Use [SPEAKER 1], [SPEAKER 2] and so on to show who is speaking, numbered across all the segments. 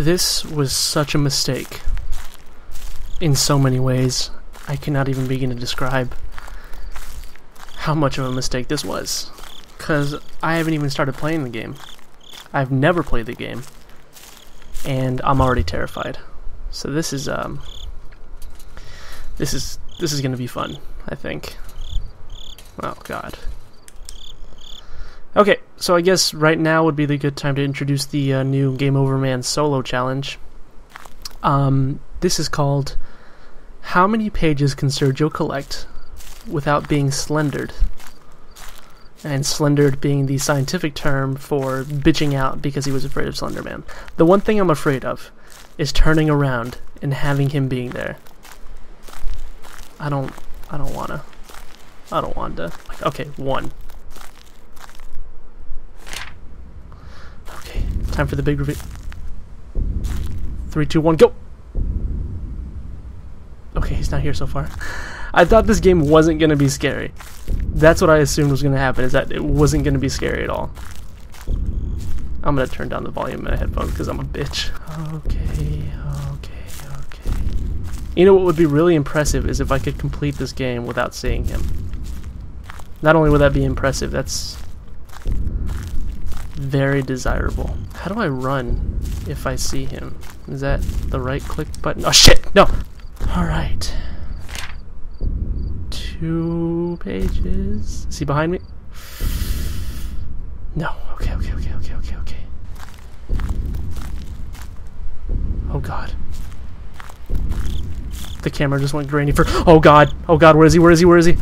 [SPEAKER 1] This was such a mistake. In so many ways, I cannot even begin to describe how much of a mistake this was. Because I haven't even started playing the game. I've never played the game. And I'm already terrified. So this is, um... This is, this is gonna be fun, I think. Oh, God. Okay, so I guess right now would be the good time to introduce the uh, new Game Over Man solo challenge. Um, this is called How Many Pages Can Sergio Collect Without Being Slendered? And slendered being the scientific term for bitching out because he was afraid of Slenderman. The one thing I'm afraid of is turning around and having him being there. I don't, I don't wanna. I don't want to. Okay, one. Okay, time for the big reveal. Three, two, one, go! Okay, he's not here so far. I thought this game wasn't gonna be scary. That's what I assumed was gonna happen, is that it wasn't gonna be scary at all. I'm gonna turn down the volume in my headphones because I'm a bitch. Okay, okay, okay. You know what would be really impressive is if I could complete this game without seeing him. Not only would that be impressive, that's very desirable. How do I run if I see him? Is that the right click button? Oh shit! No! Alright. Two pages. Is he behind me? No. Okay, okay, okay, okay, okay, okay. Oh god. The camera just went grainy for- Oh god! Oh god, where is he? Where is he? Where is he?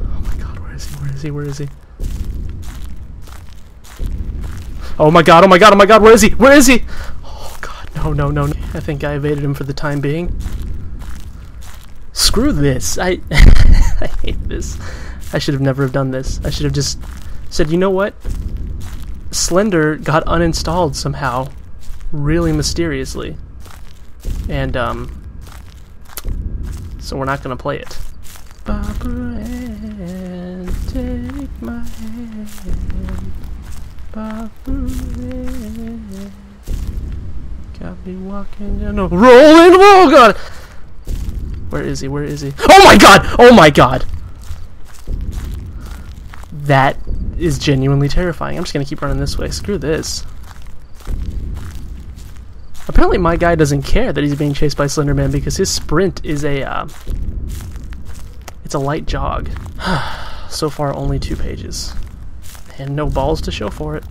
[SPEAKER 1] Oh my god, where is he? Where is he? Where is he? Oh my god, oh my god, oh my god, where is he? Where is he? Oh god, no, no, no. no. I think I evaded him for the time being. Screw this. I I hate this. I should have never have done this. I should have just said, you know what? Slender got uninstalled somehow, really mysteriously. And, um, so we're not gonna play it. Barbara take my hand. Got me walking down a rolling oh god! Where is he? Where is he? Oh my god! Oh my god! That is genuinely terrifying. I'm just gonna keep running this way. Screw this. Apparently my guy doesn't care that he's being chased by Slenderman because his sprint is a, uh, it's a light jog. so far only two pages. And no balls to show for it.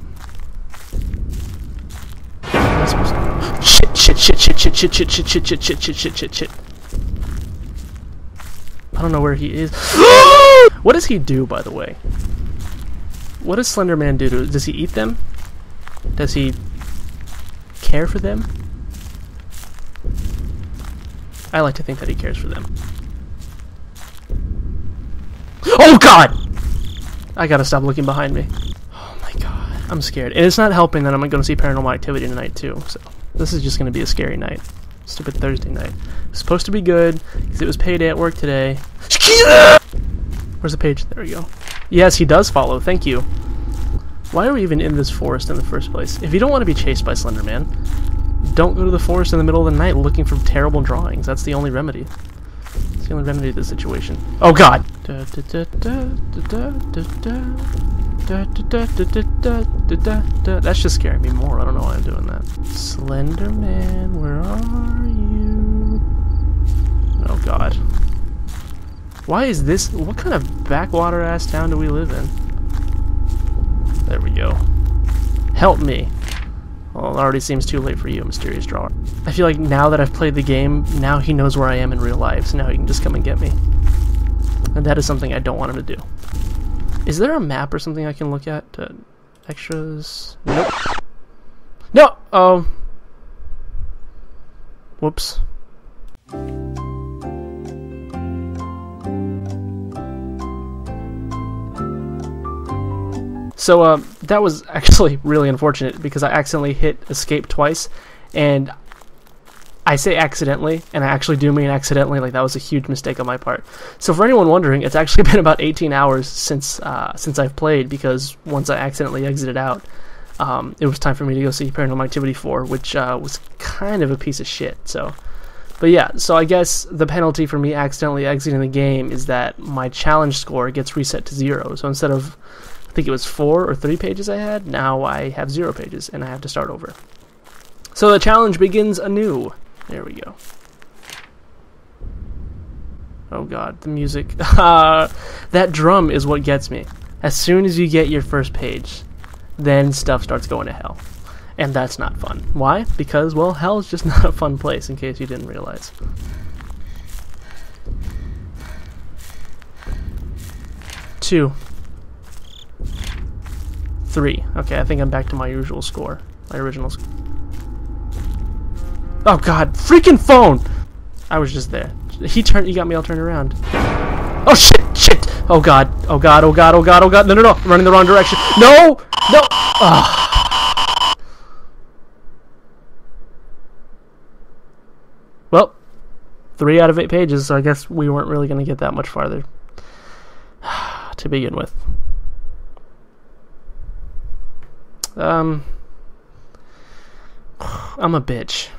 [SPEAKER 1] Shit, shit, shit, shit, shit, shit, shit, shit, shit, shit, shit, shit, shit, shit, shit. I don't know where he is. what does he do, by the way? What does Slenderman do? To, does he eat them? Does he care for them? I like to think that he cares for them. Oh god! I gotta stop looking behind me. Oh my god. I'm scared. And it's not helping that I'm gonna see Paranormal Activity tonight too, so this is just gonna be a scary night. Stupid Thursday night. It's supposed to be good, because it was payday at work today. Where's the page? There we go. Yes, he does follow. Thank you. Why are we even in this forest in the first place? If you don't want to be chased by Slenderman, don't go to the forest in the middle of the night looking for terrible drawings. That's the only remedy. It's the only remedy to the situation. Oh god! That's just scaring me more. I don't know why I'm doing that. Slenderman, where are you? Oh god. Why is this? What kind of backwater ass town do we live in? There we go. Help me. Well, it already seems too late for you, mysterious drawer. I feel like now that I've played the game, now he knows where I am in real life, so now he can just come and get me. And that is something I don't want him to do. Is there a map or something I can look at? To extras? Nope. No! Oh. Whoops. So uh, that was actually really unfortunate because I accidentally hit escape twice, and I say accidentally, and I actually do mean accidentally. Like that was a huge mistake on my part. So for anyone wondering, it's actually been about 18 hours since uh, since I've played because once I accidentally exited out, um, it was time for me to go see Paranormal Activity 4, which uh, was kind of a piece of shit. So, but yeah, so I guess the penalty for me accidentally exiting the game is that my challenge score gets reset to zero. So instead of, I think it was four or three pages I had, now I have zero pages and I have to start over. So the challenge begins anew. There we go. Oh god, the music. that drum is what gets me. As soon as you get your first page, then stuff starts going to hell. And that's not fun. Why? Because, well, hell is just not a fun place, in case you didn't realize. Two. Three. Okay, I think I'm back to my usual score. My original score. Oh god, freaking phone! I was just there. He turned. He got me all turned around. Oh shit! Shit! Oh god! Oh god! Oh god! Oh god! Oh god! No! No! No! I'm running the wrong direction. No! No! Ah. Well, three out of eight pages. So I guess we weren't really going to get that much farther to begin with. Um, I'm a bitch.